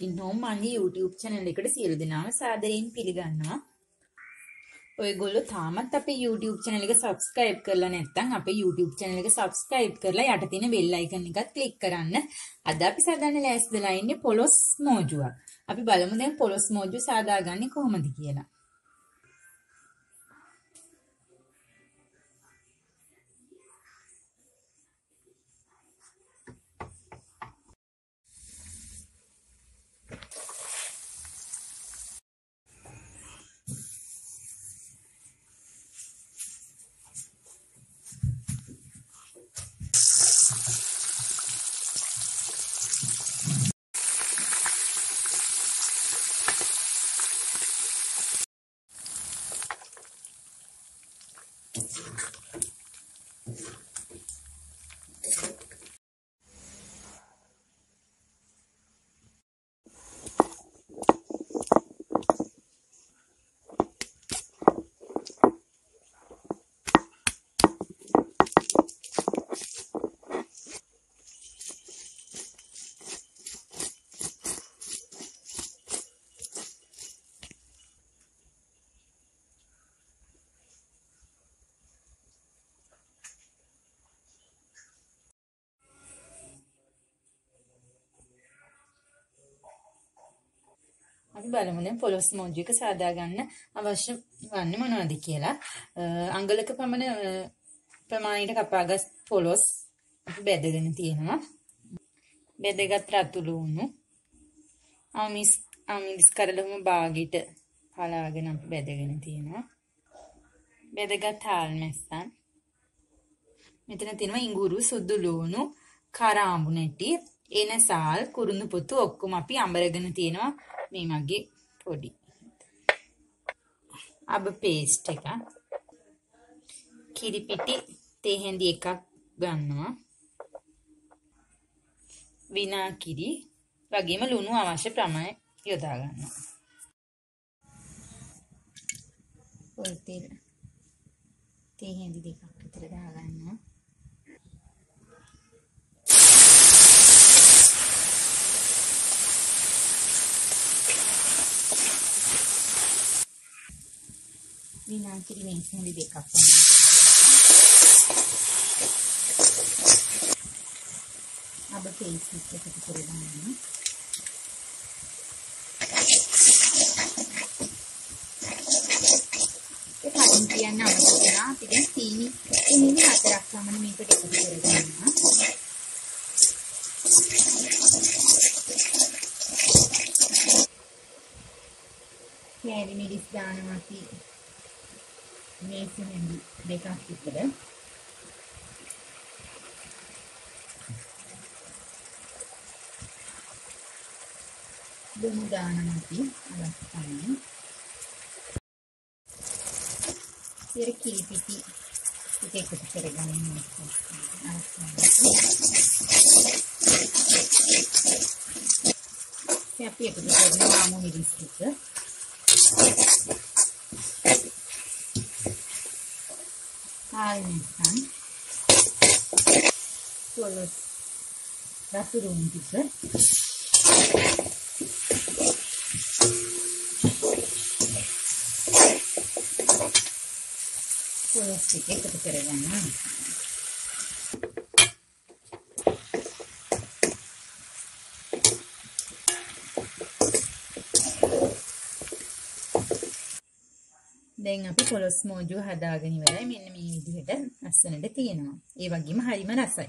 cooking home මගේ YouTube channel එකට සියලු දෙනාම සාදරයෙන් පිළිගන්නවා. ඔයගොල්ලෝ තාමත් අපේ YouTube channel එක subscribe කරලා නැත්නම් අපේ YouTube channel එක subscribe කරලා යට තියෙන bell icon එකත් click කරන්න. අද අපි සාදන්න ලෑස්තිලා ඉන්නේ පොලොස් මෝජුවක්. අපි බලමු දැන් පොලොස් මෝජුව සාදාගන්නේ කොහොමද කියලා. බලමු දැන් පොලොස් මෝජු එක සාදා ගන්න අවශ්‍ය වන්නේ මොනවද කියලා. අංගලක පමණ ප්‍රමාණයට කපාගත් පොලොස් අපි බෙදගෙන තියෙනවා. බෙදගත් රතු ලුණු අමිස් අමිස් කරලම බාගෙට පලාගෙන අපි බෙදගෙන තියෙනවා. බෙදගත් හාල් මැස්සන්. මෙතන තියෙනවා ඉඟුරු සුදු ලුණු කරාඹු නැටි එනසාල් කුරුඳු පුතු ඔක්කොම අපි අඹරගෙන තියෙනවා මේ මගේ පොඩි. අබ පේස්ට් එක. කිරිපිටි තේ හැඳි එකක් ගන්නවා. විනාකිරි වගේම ලුණු අවශ්‍ය ප්‍රමාණය යොදා ගන්නවා. පොල් තෙල් තේ හැඳි දෙකක් විතර දාගන්නවා විනාඩි මේසෙන්දි දෙකක් වුණා. අබ පේස්ට් එකකට කරගන්න. ඒ කලින් කියන්න අමතක වුණා අපි දැන් සීනි එන්නේ හතරක් සමන මේකට එකතු කරගන්නවා. කෑලි මිරිස් දානවා අපි මේසි හැඳි දෙකක් විතර. දුමු දානවා අපි අවස්ථාවේ. ඉතින් කිරිපිටි ටික එකතු කරගන්න අවස්ථාවේ. අපි එකතු කරන ආමු මිරිස් ටික ආයෙත් පොලොස් රතුරුන් ටික පොලොස් ටික එකතු කරගන්න දැන් අපි පොලොස් මෝජුව හදාගෙන ඉවරයි. මෙන්න මේ විදිහට ලස්සනට තියෙනවා. ඒ වගේම හරිම රසයි.